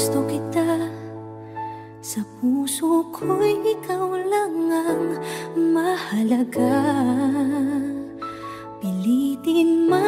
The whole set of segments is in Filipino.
gusto kita. Sa puso ko'y ikaw lang ang mahalaga. Pilitin man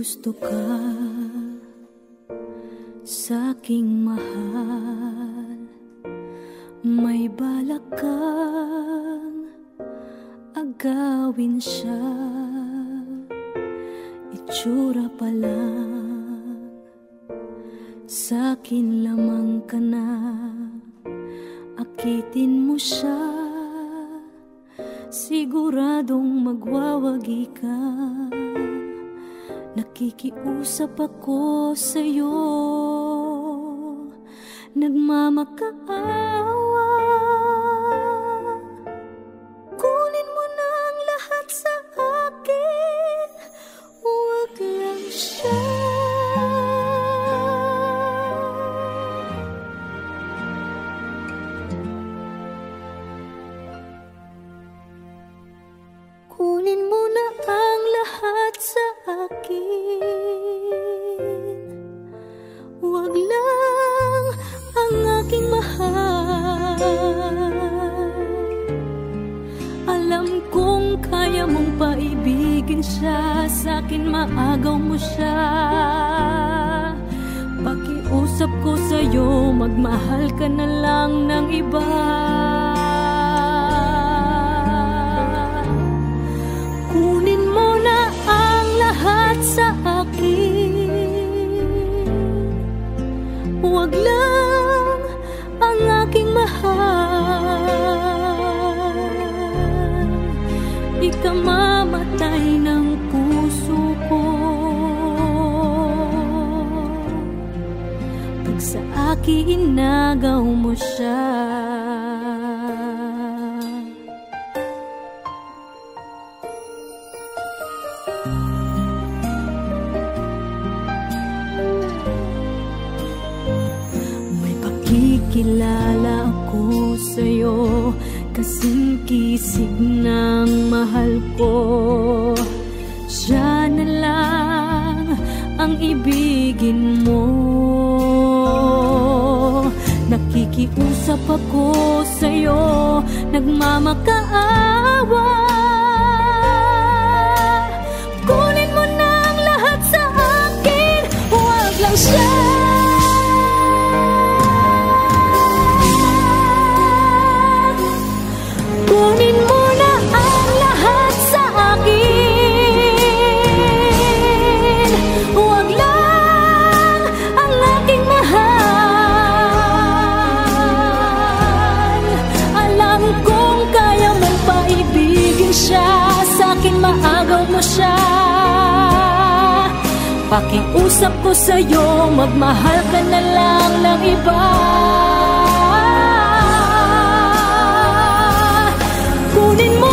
gusto ka sa aking mahal. May balak kang agawin siya. Itsura pa lang. Sa akin lamang ka na. Akitin mo siya. Siguradong magwawagi ka. Nakikiusap ako sa'yo. Nagmamakaawa Nakilala ako sa'yo. Kasing kisig ng mahal ko. Siya na lang ang ibigin mo. Nakikiusap ako sa'yo Nagmamakaawa. Kunin mo na ang lahat sa akin. Huwag lang siya Pinausap ko sa'yo, magmahal ka na lang ng iba. Kunin mo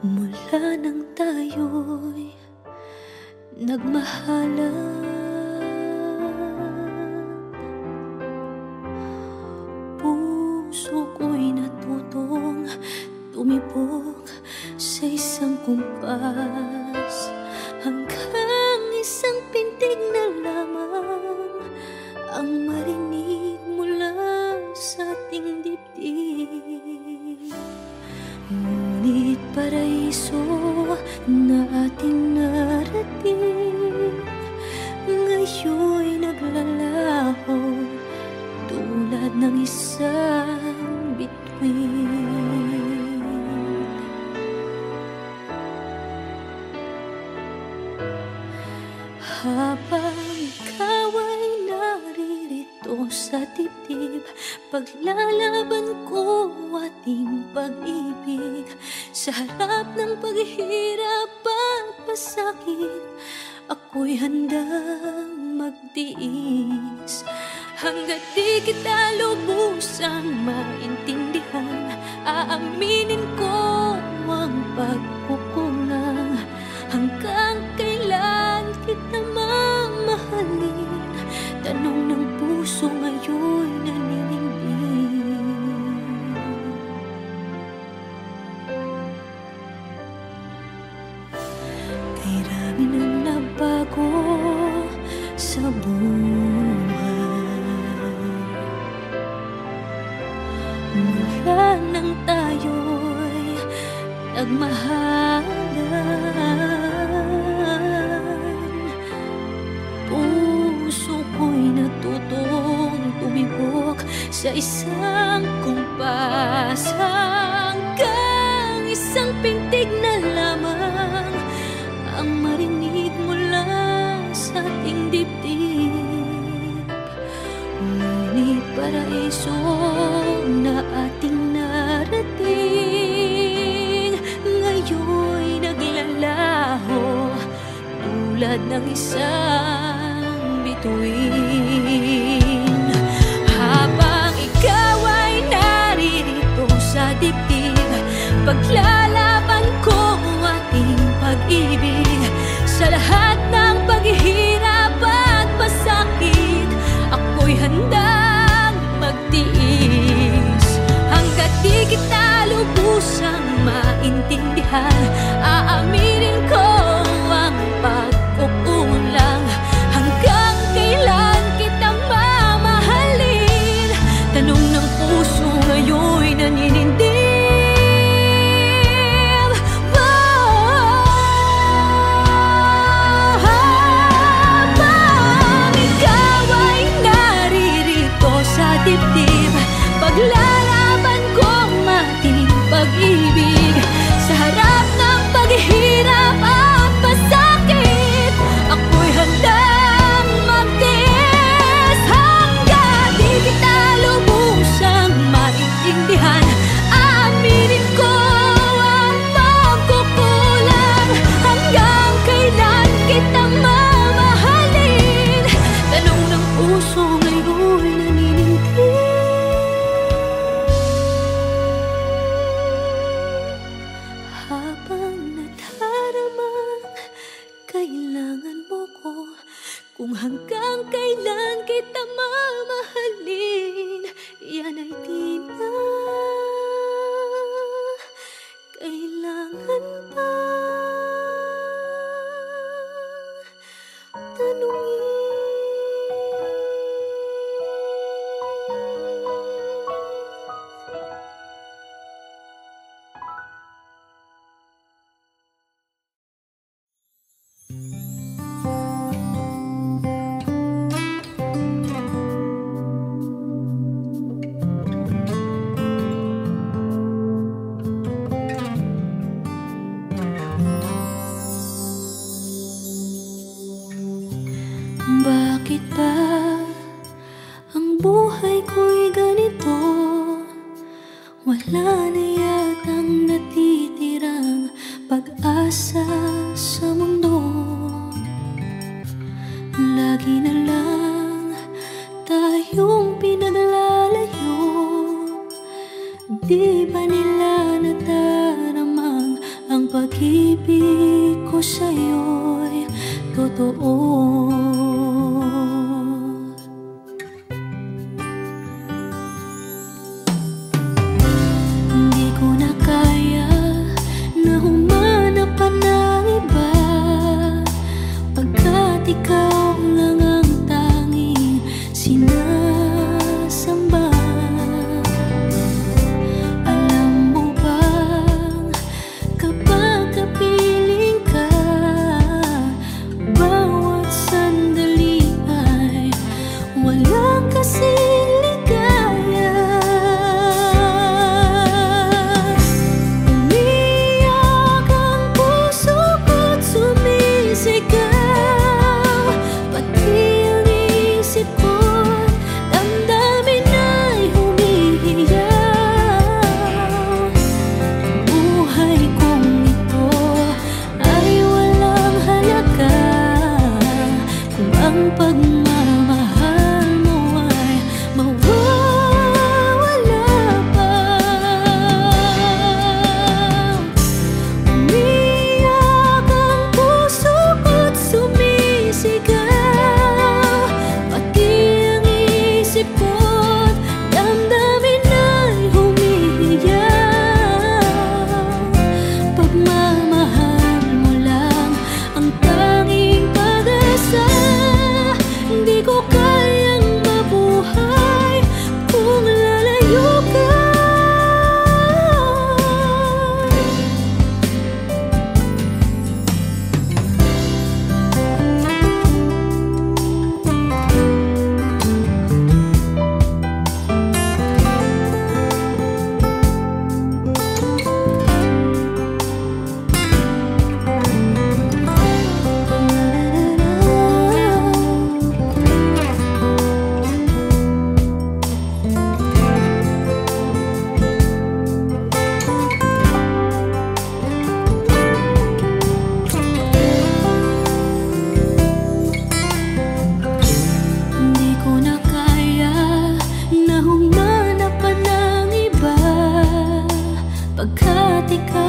Mula nang tayo'y nagmahalan. planet. Pagbabago pa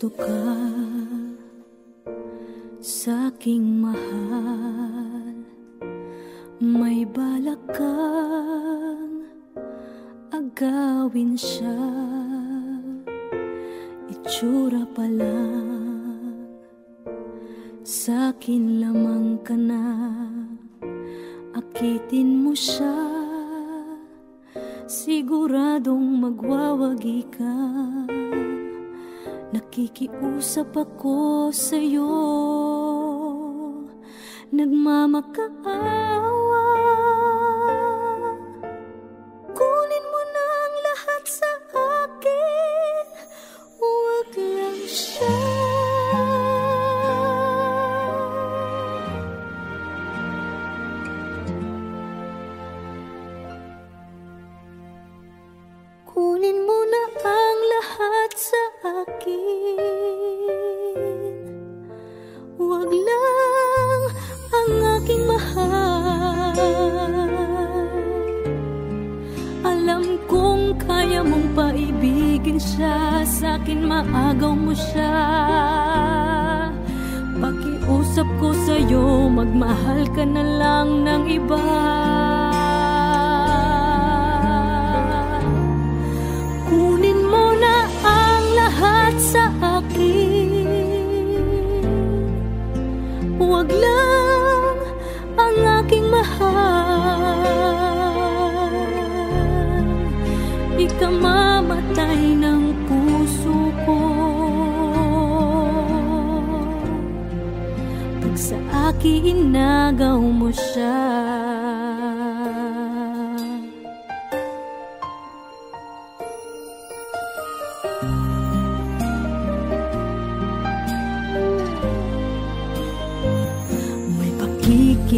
gusto ka sa aking mahal. May balak kang agawin siya. Itsura pa lang sa akin lamang ka na. Akitin mo siya. Siguradong magwawagi ka. Nakikiusap ako sa'yo. Nagmamakaawa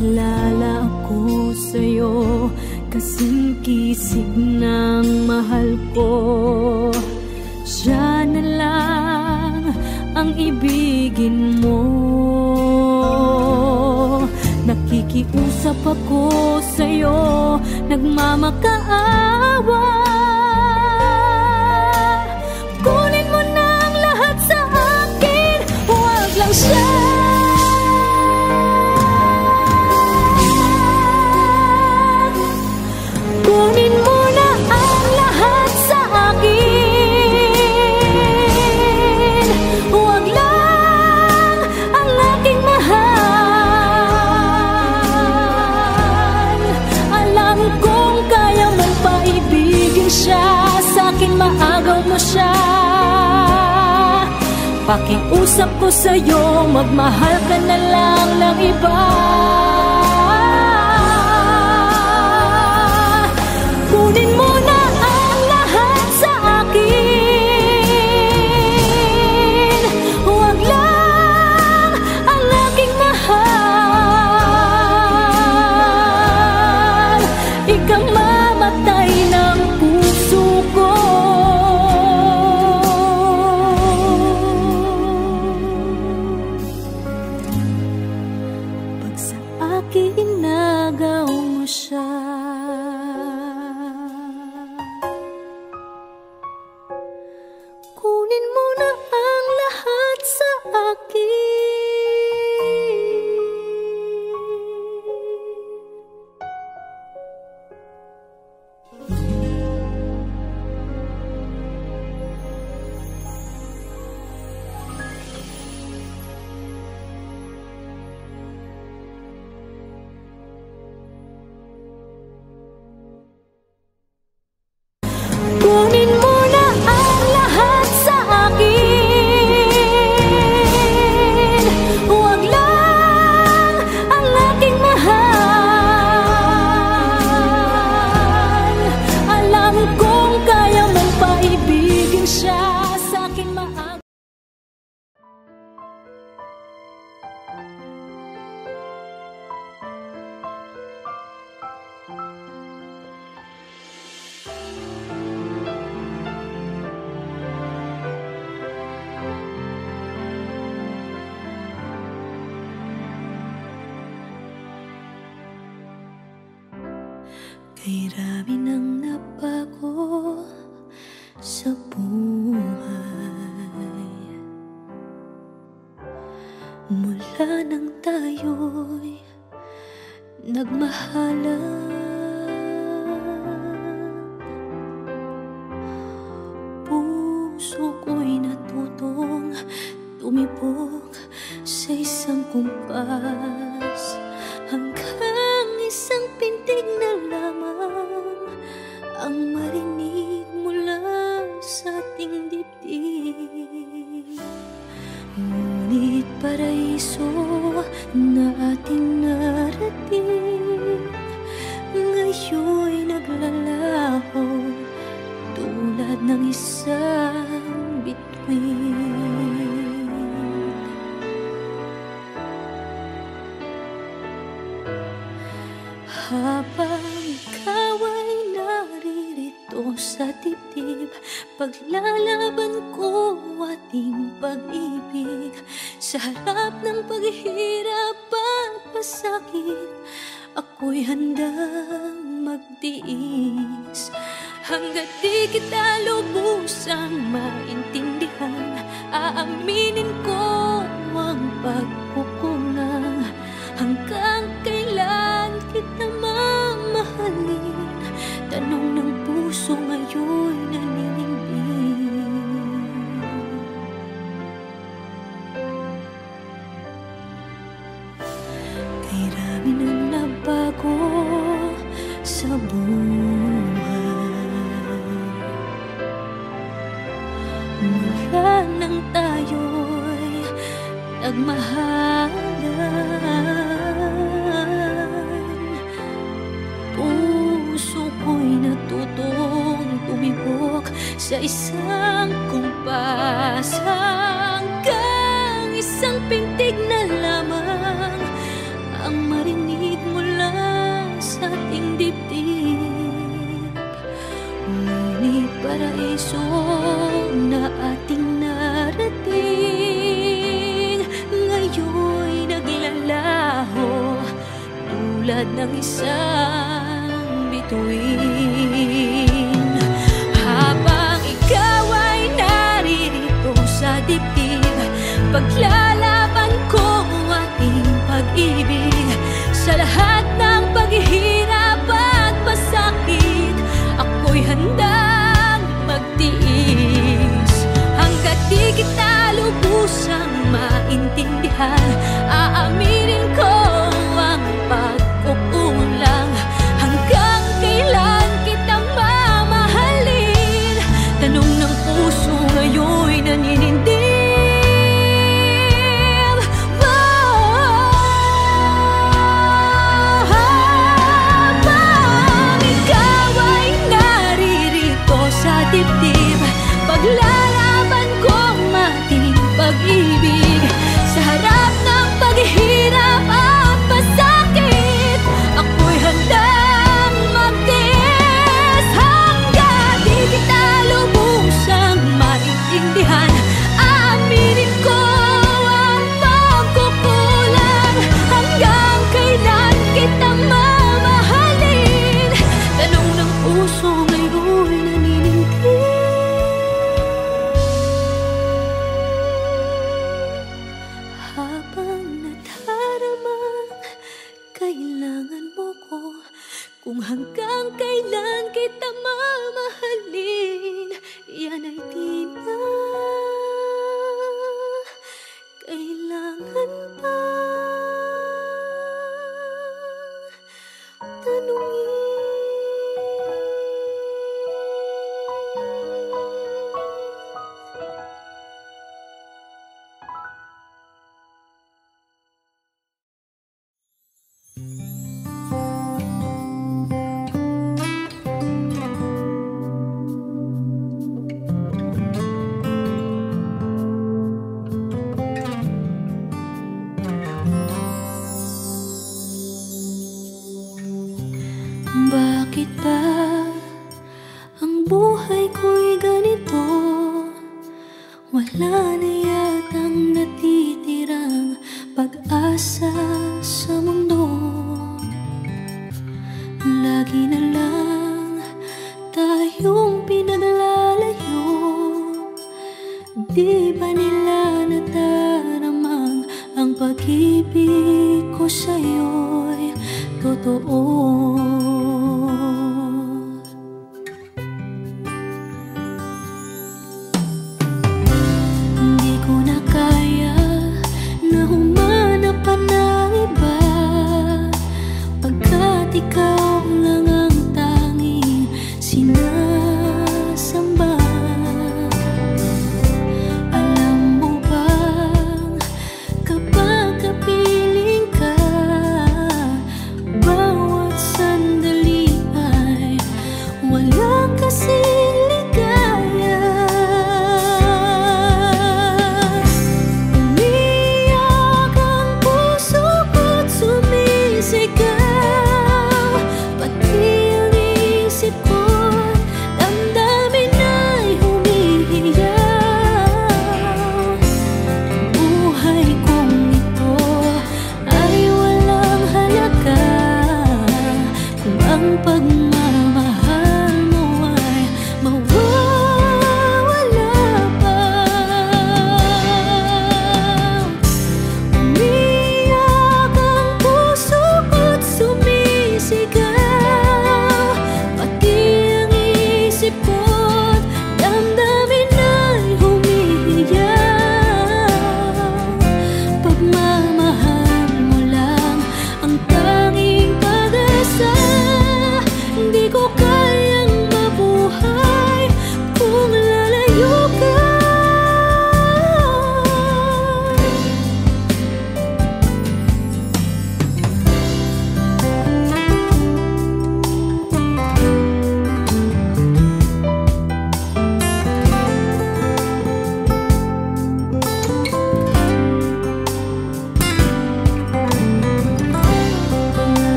nakilala ako sa'yo Kasing kisig ng mahal ko. Siya na lang ang ibigin mo. Nakikiusap ako sa'yo Nagmamakaawa. Kunin mo na lahat sa akin. Huwag lang siya Pakiusap ko sa'yo, magmahal ka na lang ng iba. Ay rami ng napako sa buhay. Mula nang tayo'y nagmahalan.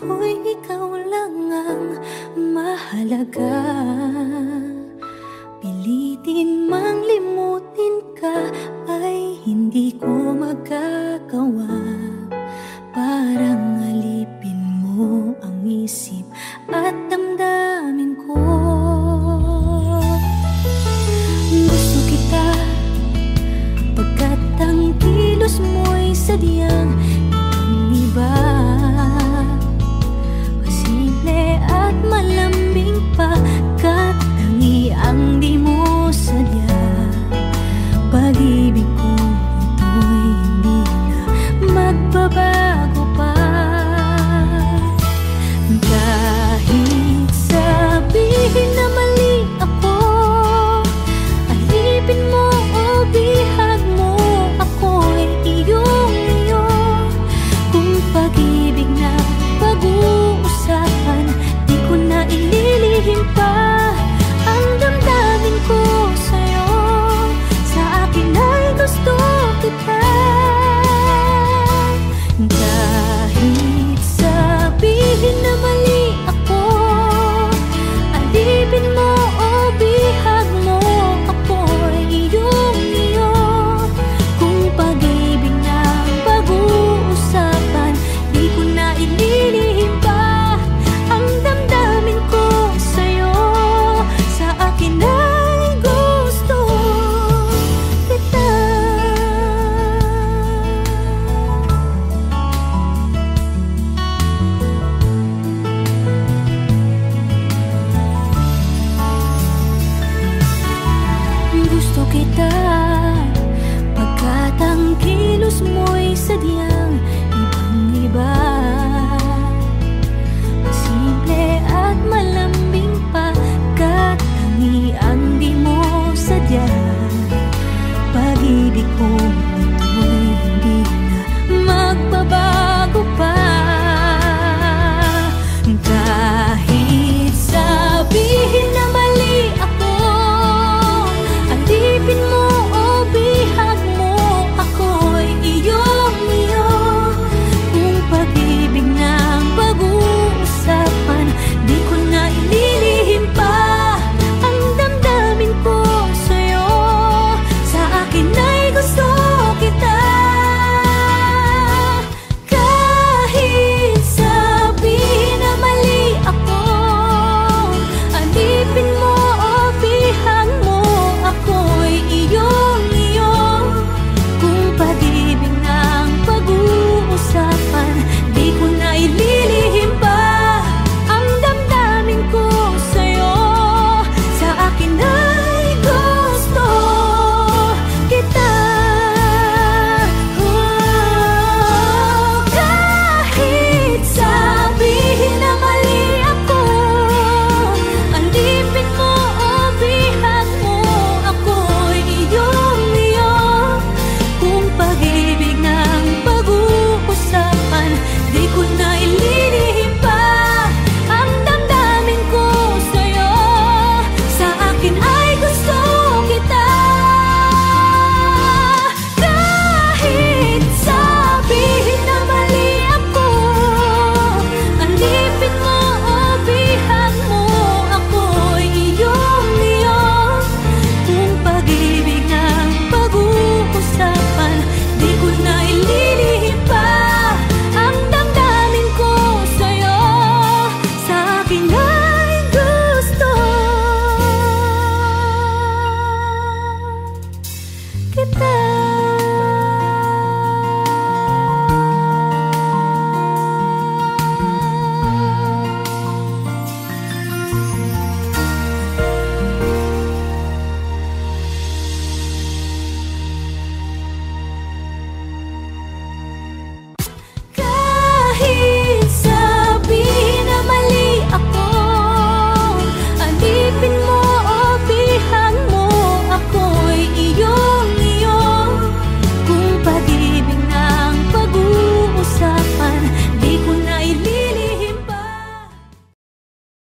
ako'y ikaw lang ang mahalaga. kita. Pagkat ang kilos mo'y sadya.